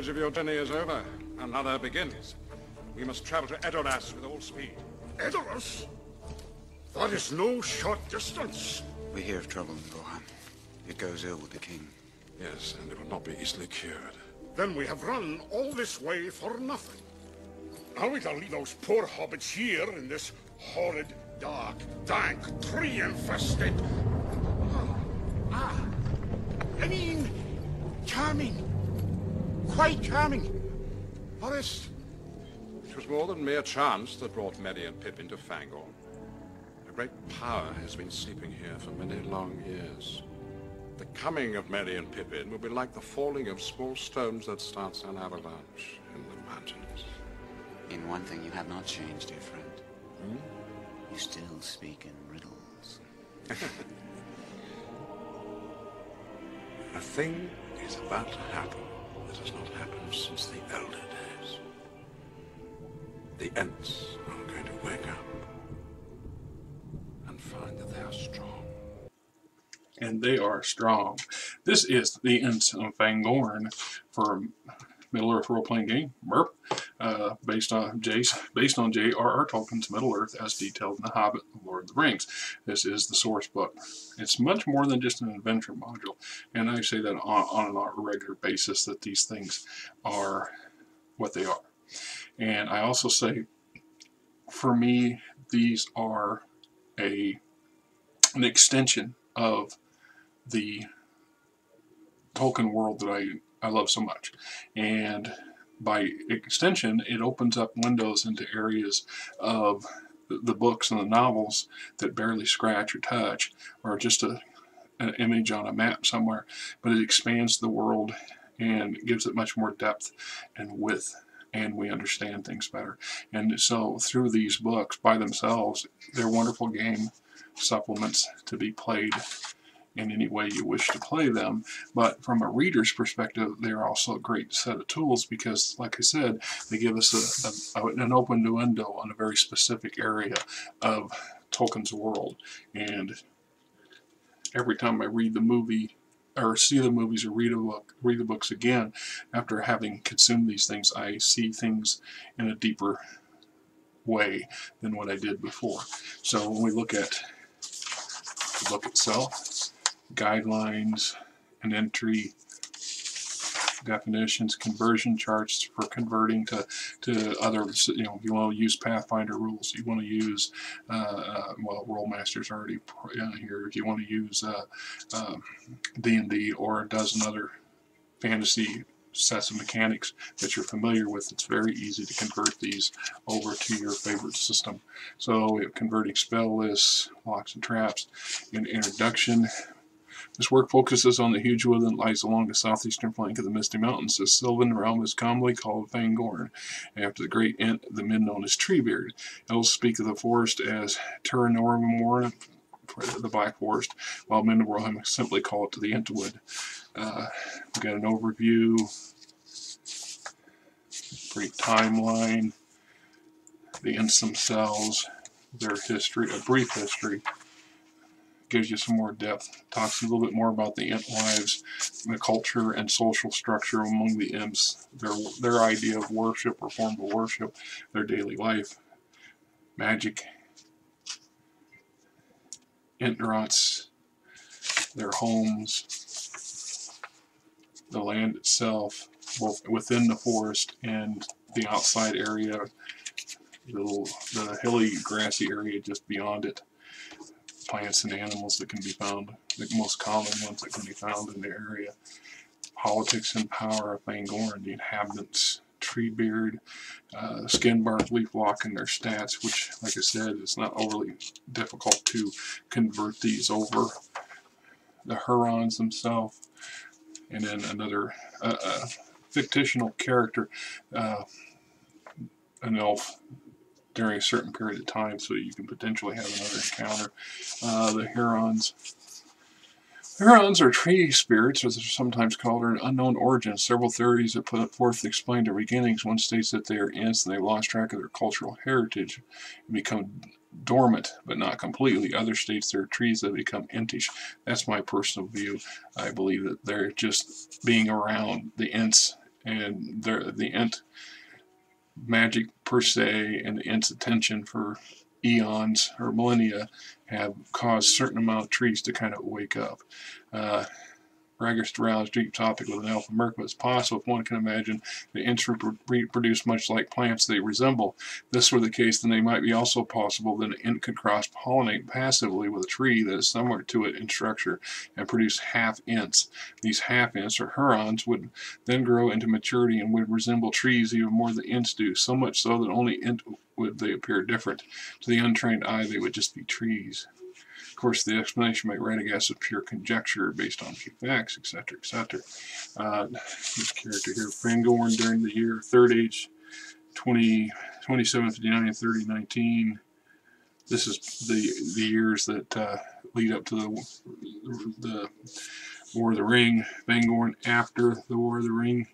The of your journey is over. Another begins. We must travel to Edoras with all speed. Edoras? That is no short distance. We hear of trouble in Rohan. It goes ill with the king. Yes, and it will not be easily cured. Then we have run all this way for nothing. Are we to leave those poor hobbits here in this horrid, dark, dank, tree-infested... Ah, ah, I mean, charming. Quite charming. Forest. It was more than mere chance that brought Merry and Pippin to Fangorn. A great power has been sleeping here for many long years. The coming of Merry and Pippin will be like the falling of small stones that starts an avalanche in the mountains. In one thing you have not changed, dear friend. Hmm? You still speak in riddles. A thing is about to happen that has not happened since the elder days. The Ents are going to wake up and find that they are strong. And they are strong. This is the Ents of Fangorn for Middle Earth role-playing game, MERP, uh, based on based on J.R.R. Tolkien's Middle Earth as detailed in The Hobbit, and Lord of the Rings. This is the source book. It's much more than just an adventure module, and I say that on, on a regular basis that these things are what they are. And I also say, for me, these are a an extension of the Tolkien world that I I love so much. And by extension, it opens up windows into areas of the books and the novels that barely scratch or touch, or just a, an image on a map somewhere. But it expands the world and gives it much more depth and width and we understand things better. And so through these books by themselves, they're wonderful game supplements to be played in any way you wish to play them. But from a reader's perspective, they're also a great set of tools because, like I said, they give us a, a, an open window on a very specific area of Tolkien's world. And every time I read the movie or see the movies or read a book, read the books again, after having consumed these things, I see things in a deeper way than what I did before. So when we look at the book itself, guidelines and entry definitions, conversion charts for converting to, to other, you know, if you want to use Pathfinder rules, you want to use, uh, uh, well, Rolemaster's already here, if you want to use D&D uh, uh or a dozen other fantasy sets of mechanics that you're familiar with, it's very easy to convert these over to your favorite system. So converting spell lists, locks and traps, in introduction, this work focuses on the huge wood that lies along the southeastern flank of the Misty Mountains. The Sylvan realm is commonly called Fangorn, after the great Ent, the men known as Treebeard. Elves speak of the forest as Terranormor, the Black Forest, while men of Rohan simply call it the Entwood. Uh, we've got an overview, brief timeline, the Ents themselves, their history, a brief history, gives you some more depth. Talks a little bit more about the Ent lives, the culture and social structure among the Imps, their their idea of worship or form of worship, their daily life, magic, Entdrots, their homes, the land itself, both within the forest and the outside area, the, little, the hilly grassy area just beyond it plants and animals that can be found, the most common ones that can be found in the area. Politics and power of Fangorn, the inhabitants, Treebeard, uh, Skinbark, Leaflock, and their stats, which, like I said, it's not overly difficult to convert these over. The Huorns themselves, and then another uh, uh, fictional character, uh, an elf during a certain period of time so you can potentially have another encounter. Uh, the Huorns. The Huorns are tree spirits, as they're sometimes called, are an unknown origin. Several theories that put forth to explain their beginnings. One states that they are ants and they've lost track of their cultural heritage and become dormant, but not completely. Other states they're trees that become entish. That's my personal view. I believe that they're just being around the ents and the the ent magic per se and the ent's attention for eons or millennia have caused certain amount of trees to kind of wake up. Uh, To rouse deep topic with an alpha merc, but it's possible if one can imagine the ents reproduce much like plants they resemble. If this were the case, then they might be also possible that an ent could cross-pollinate passively with a tree that is similar to it in structure and produce half ents. These half ents, or huorns, would then grow into maturity and would resemble trees even more than ents do, so much so that only ent would they appear different. To the untrained eye, they would just be trees course, the explanation might by Radagast is pure conjecture based on few facts, etc., etc. Uh, this character here, Fangorn during the year Third Age, 20, 2759 and 3019. This is the the years that uh, lead up to the the War of the Ring. Fangorn after the War of the Ring.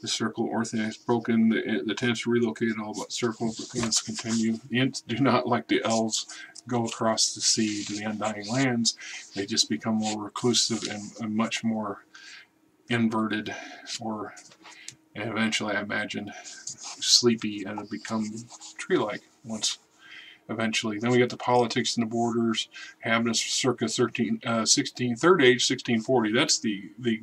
The circle orthodox broken, the, the tents relocated all but circle, the ants continue. The ants do not like the elves go across the sea to the undying lands, they just become more reclusive and, and much more inverted or eventually I imagine sleepy and become tree-like once eventually. Then we got the politics and the borders, habits circa 13, uh, 16, third age, 1640. That's the, the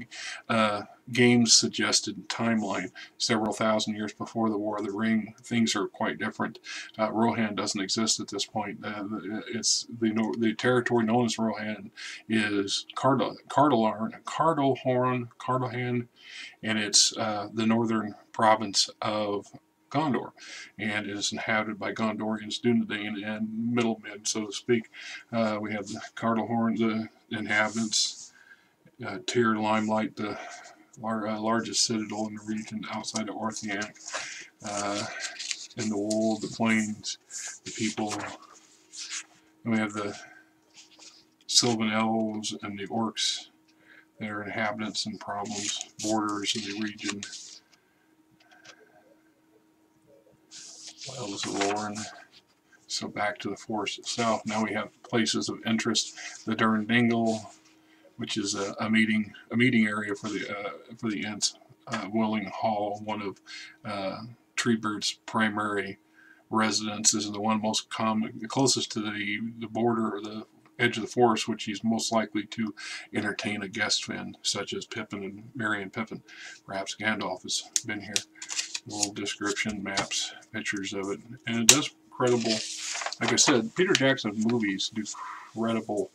uh, game's suggested timeline. Several thousand years before the War of the Ring, things are quite different. Uh, Rohan doesn't exist at this point. Uh, it's the, the territory known as Rohan is Cardal, Cardalarn, Cardalhorn, and it's uh, the northern province of Gondor, and is inhabited by Gondorians, Dunedain, and middlemen, so to speak. Uh, we have the Cardalhorn, the inhabitants, uh, Tir Limelight, the lar uh, largest citadel in the region outside of Orthanc, uh, in the wold, the plains, the people. And we have the Sylvan Elves and the Orcs, their inhabitants and problems, borders of the region. Wells of Lorne. So back to the forest itself. Now we have places of interest. The Derndingle, which is a, a meeting a meeting area for the uh, for the Ents. Uh, Wellinghall, one of uh, Treebeard's primary residences, and the one most common, closest to the the border or the edge of the forest, which he's most likely to entertain a guest fan, such as Pippin and Merry and Pippin. Perhaps Gandalf has been here little description, maps, pictures of it, and it does credible. Like I said, Peter Jackson's movies do credible.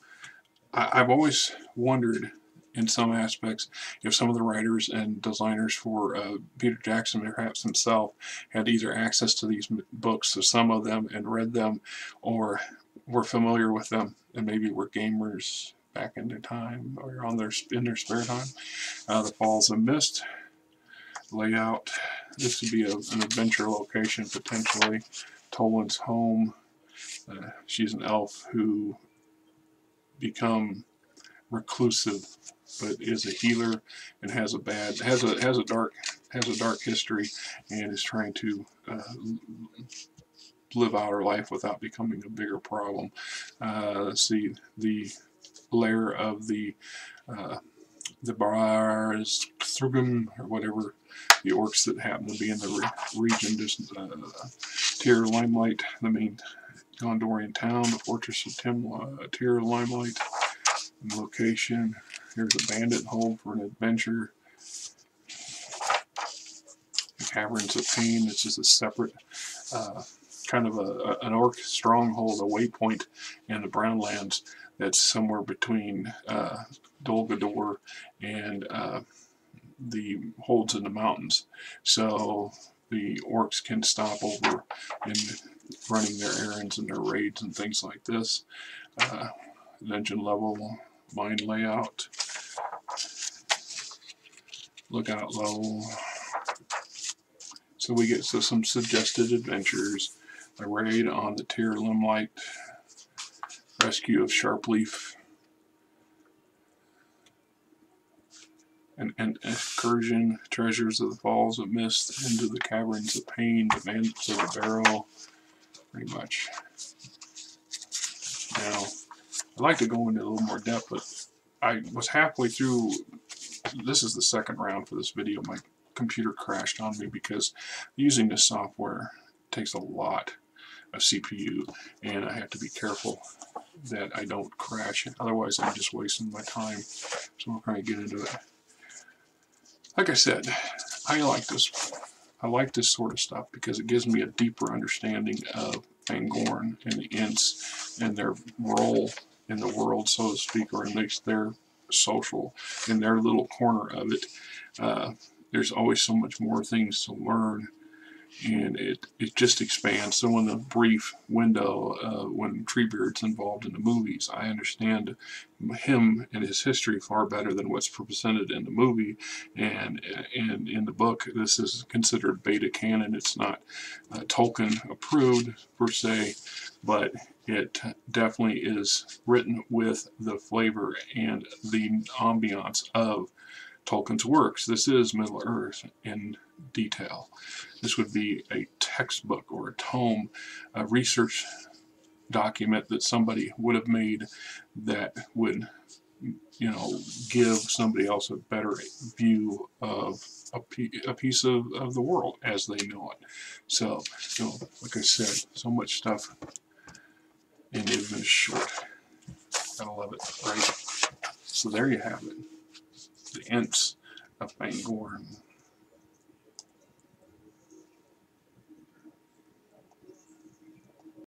I, I've always wondered in some aspects if some of the writers and designers for uh, Peter Jackson, perhaps himself, had either access to these books, or some of them, and read them, or were familiar with them, and maybe were gamers back in their time or on their in their spare time. Uh, the Falls of Mist layout this would be a, an adventure location potentially. Toland's home. Uh, she's an elf who become reclusive, but is a healer and has a bad has a has a dark has a dark history and is trying to uh, live out her life without becoming a bigger problem. Uh, let's see the lair of the uh, the Bars Thrugum or whatever the orcs that happen to be in the re region, just uh, Tir Limelight, the main Gondorian town, the fortress of Tim, uh, Limelight, and location. Here's a bandit hole for an adventure. The Caverns of Pain, it's just a separate uh, kind of a, a, an orc stronghold, a waypoint in the Brownlands that's somewhere between uh, Dol Guldur and uh, the holds in the mountains. So the orcs can stop over in running their errands and their raids and things like this. Uh, dungeon level, mine layout, lookout level. So we get so some suggested adventures. A raid on the Tir Limelight, rescue of Sharpleaf an, an excursion, treasures of the falls of mist, into the caverns of pain, the bandits of the barrel, pretty much. Now, I'd like to go into a little more depth, but I was halfway through, this is the second round for this video, my computer crashed on me because using this software takes a lot of CPU and I have to be careful that I don't crash it. Otherwise, I'm just wasting my time. So we'll probably get into it. Like I said, I like this. I like this sort of stuff because it gives me a deeper understanding of Fangorn and the Ents and their role in the world, so to speak, or at least their social, in their little corner of it. Uh, there's always so much more things to learn and it, it just expands. So in the brief window uh, when Treebeard's involved in the movies, I understand him and his history far better than what's presented in the movie. And and in the book, this is considered beta canon. It's not uh, Tolkien approved per se, but it definitely is written with the flavor and the ambiance of Tolkien's works. This is Middle Earth in detail. This would be a textbook or a tome, a research document that somebody would have made that would you know give somebody else a better view of a, a piece of, of the world as they know it. So you know like I said so much stuff. And it's short. Gotta love it right? So there you have it the Ents of Fangorn